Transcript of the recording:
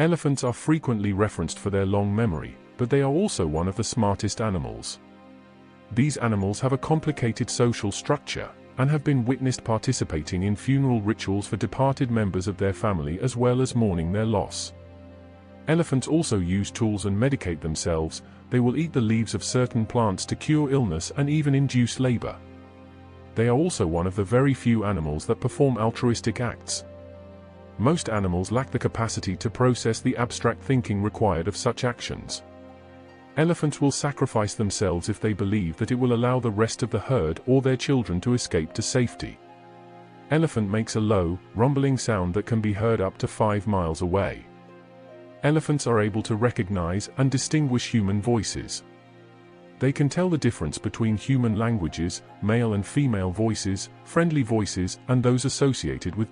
Elephants are frequently referenced for their long memory, but they are also one of the smartest animals. These animals have a complicated social structure, and have been witnessed participating in funeral rituals for departed members of their family as well as mourning their loss. Elephants also use tools and medicate themselves, they will eat the leaves of certain plants to cure illness and even induce labor. They are also one of the very few animals that perform altruistic acts. Most animals lack the capacity to process the abstract thinking required of such actions. Elephants will sacrifice themselves if they believe that it will allow the rest of the herd or their children to escape to safety. Elephant makes a low, rumbling sound that can be heard up to 5 miles away. Elephants are able to recognize and distinguish human voices. They can tell the difference between human languages, male and female voices, friendly voices, and those associated with